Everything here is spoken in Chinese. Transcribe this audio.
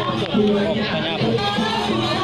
ต้องส่